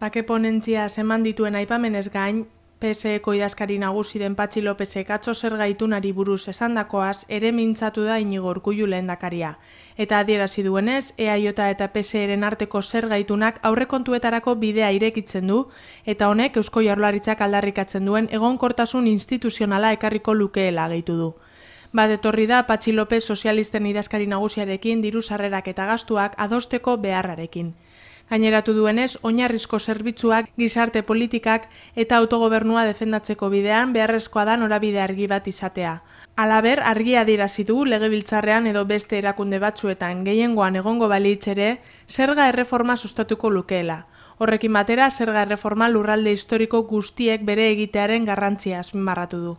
Bake ponentzia zeman dituen aipamenez gain, PSEko idazkari nagusi den Patxi Lopezek atzo zer gaitunari buruz esandakoaz ere mintzatu da inigo urkullu lehendakaria. Eta adierazi duenez, EAJ eta PSEren arteko zer gaitunak aurrekontuetarako bidea irekitzen du, eta honek Eusko Jaurlaritzak aldarrikatzen duen egonkortasun instituzionala ekarriko lukeela gehitu du. Bat etorri da Patxi Lopez sozialisten idazkari nagusiarekin diru sarrerak eta gastuak adosteko beharrarekin. Gaineratu duenez, oinarrizko zerbitzuak, gizarte politikak eta autogobernua defendatzeko bidean beharrezkoa da norabide argi bat izatea. Alaber, argia dirazi du legebiltzarrean edo beste erakunde batzuetan gehiengoan egongo balitz zerga erreforma sustatuko lukeela. Horrekin batera, zerga erreforma lurralde historiko guztiek bere egitearen garrantzia azpimarratu du.